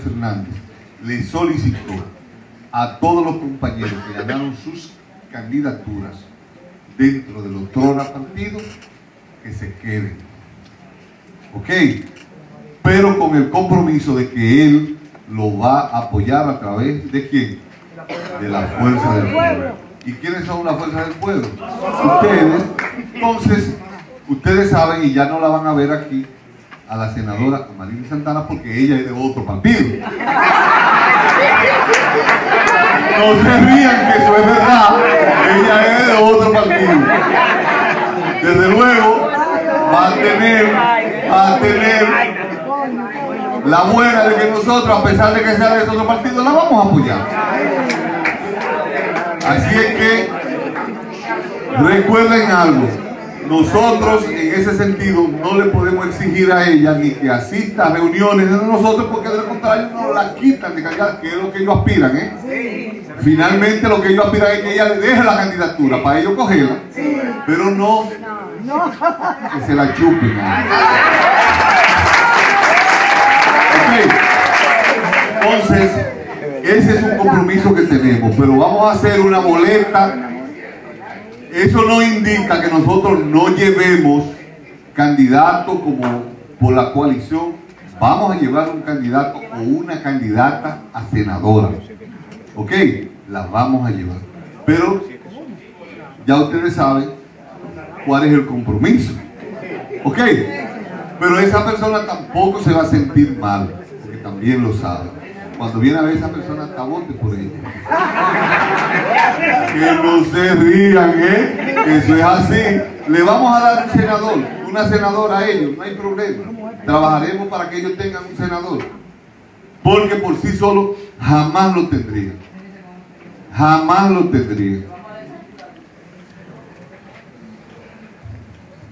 Fernández le solicitó a todos los compañeros que ganaron sus candidaturas dentro de los otros partidos que se queden. ¿Ok? Pero con el compromiso de que él lo va a apoyar a través de quién? De la fuerza del pueblo. ¿Y quiénes son la fuerza del pueblo? Ustedes. Entonces, ustedes saben y ya no la van a ver aquí a la senadora María Santana porque ella es de otro partido. No se rían que eso es verdad. Ella es de otro partido. Desde luego va a tener, va a tener la buena de que nosotros, a pesar de que sea de otro partido, la vamos a apoyar. Así es que recuerden algo. Nosotros en ese sentido no le podemos exigir a ella ni que asista a reuniones de nosotros porque de lo contrario nos la quitan de callar, que es lo que ellos aspiran. ¿eh? Finalmente lo que ellos aspiran es que ella le deje la candidatura para ellos cogerla, pero no que se la chupen. Entonces, ese es un compromiso que tenemos, pero vamos a hacer una boleta. Eso no indica que nosotros no llevemos candidato como por la coalición. Vamos a llevar un candidato o una candidata a senadora. ¿Ok? La vamos a llevar. Pero ya ustedes saben cuál es el compromiso. ¿Ok? Pero esa persona tampoco se va a sentir mal, porque también lo sabe. Cuando viene a ver esa persona, hasta vote por ella. Que no se rían, ¿eh? Eso es así. Le vamos a dar un senador, una senadora a ellos, no hay problema. Trabajaremos para que ellos tengan un senador. Porque por sí solo jamás lo tendrían. Jamás lo tendrían.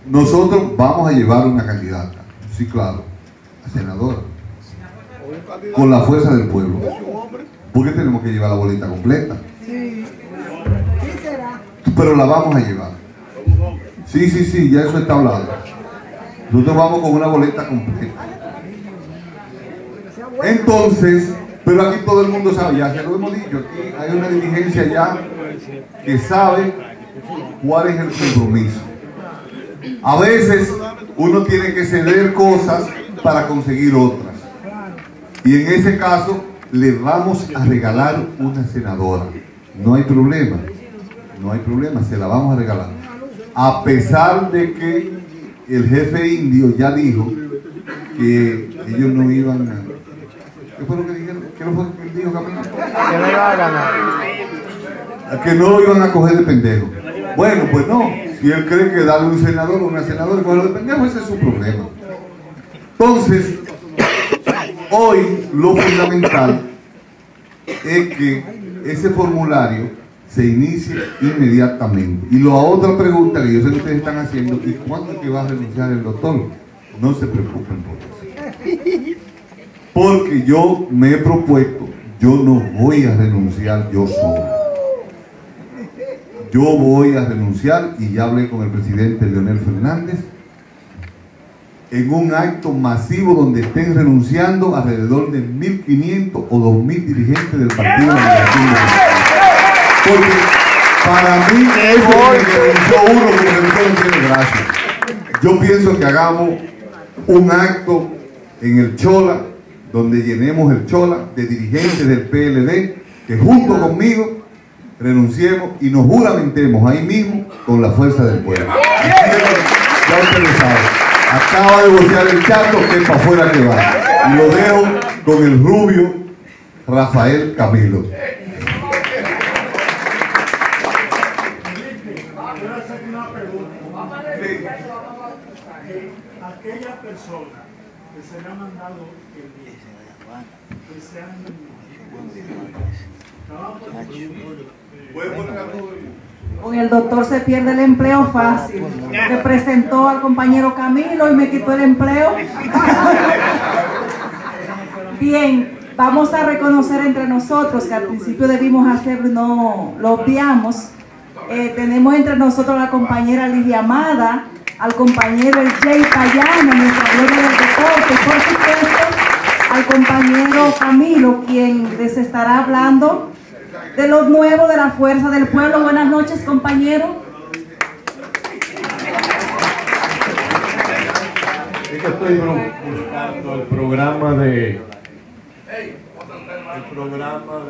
Nosotros vamos a llevar una candidata, sí, claro, a senadora, con la fuerza del pueblo. Porque tenemos que llevar la boleta completa. Pero la vamos a llevar. Sí, sí, sí, ya eso está hablado. Nosotros vamos con una boleta completa. Entonces, pero aquí todo el mundo sabe, ya se lo hemos dicho, aquí hay una diligencia ya que sabe cuál es el compromiso. A veces uno tiene que ceder cosas para conseguir otras. Y en ese caso le vamos a regalar una senadora. No hay problema. No hay problema, se la vamos a regalar. A pesar de que el jefe indio ya dijo que ellos no iban a... ¿Qué fue lo que dijeron? ¿Qué fue lo que dijo? Que no iba a ganar. Que no lo iban a coger de pendejo. Bueno, pues no. Si él cree que darle un senador o una senadora cogerlo de pendejo, ese es su problema. Entonces, hoy lo fundamental es que ese formulario se inicie inmediatamente. Y la otra pregunta que yo sé que ustedes están haciendo, ¿y cuándo es que va a renunciar el doctor? No se preocupen por eso. Porque yo me he propuesto, yo no voy a renunciar yo solo. Yo voy a renunciar, y ya hablé con el presidente Leonel Fernández, en un acto masivo donde estén renunciando alrededor de 1.500 o 2.000 dirigentes del Partido de la. Porque para mí eso es que uno que no tiene gracia. Yo pienso que hagamos un acto en el Chola, donde llenemos el Chola de dirigentes del PLD, que junto conmigo renunciemos y nos juramentemos ahí mismo con la fuerza del pueblo. Ya ustedes saben. Acaba de bocear el chato que es para afuera que va. Y lo dejo con el rubio Rafael Camilo. Quiero hacer una pregunta. Aquellas personas que se le han mandado el día, que se han. Con el doctor se pierde el empleo fácil. Representó al compañero Camilo y me quitó el empleo. Bien, vamos a reconocer entre nosotros que al principio debimos hacerlo y no lo obviamos. Eh, tenemos entre nosotros a la compañera Lidia Amada, al compañero el Jay Payano, nuestra gloria del deporte, por supuesto al compañero Camilo, quien les estará hablando de lo nuevo de la Fuerza del Pueblo. Buenas noches, compañero. Estoy buscando el programa de... El programa